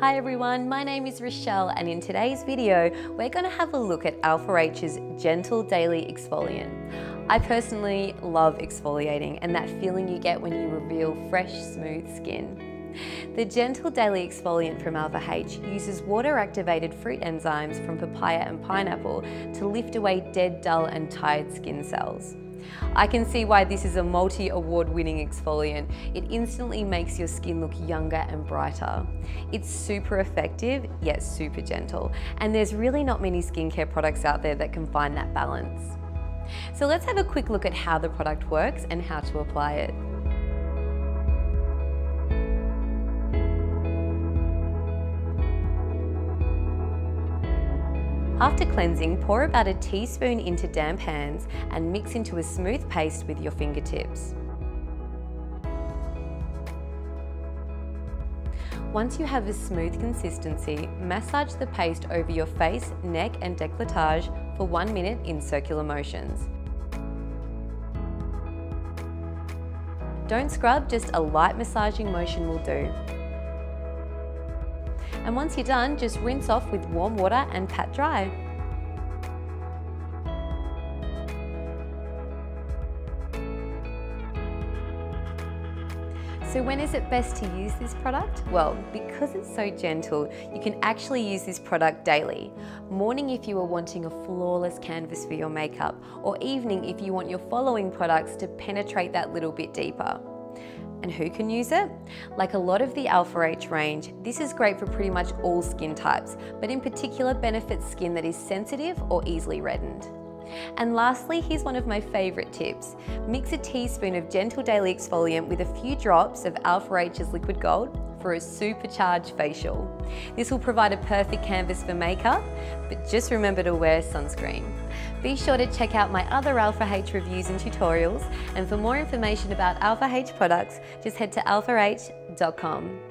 Hi everyone, my name is Rochelle and in today's video we're going to have a look at Alpha H's Gentle Daily Exfoliant. I personally love exfoliating and that feeling you get when you reveal fresh, smooth skin. The Gentle Daily Exfoliant from Alpha H uses water-activated fruit enzymes from papaya and pineapple to lift away dead, dull and tired skin cells. I can see why this is a multi-award winning exfoliant. It instantly makes your skin look younger and brighter. It's super effective, yet super gentle. And there's really not many skincare products out there that can find that balance. So let's have a quick look at how the product works and how to apply it. After cleansing, pour about a teaspoon into damp hands and mix into a smooth paste with your fingertips. Once you have a smooth consistency, massage the paste over your face, neck and décolletage for one minute in circular motions. Don't scrub, just a light massaging motion will do. And once you're done, just rinse off with warm water and pat dry. So when is it best to use this product? Well, because it's so gentle, you can actually use this product daily. Morning if you are wanting a flawless canvas for your makeup, or evening if you want your following products to penetrate that little bit deeper. And who can use it? Like a lot of the Alpha H range, this is great for pretty much all skin types, but in particular benefits skin that is sensitive or easily reddened. And lastly, here's one of my favourite tips. Mix a teaspoon of Gentle Daily Exfoliant with a few drops of Alpha H's Liquid Gold for a supercharged facial. This will provide a perfect canvas for makeup, but just remember to wear sunscreen. Be sure to check out my other Alpha H reviews and tutorials, and for more information about Alpha H products, just head to alphah.com.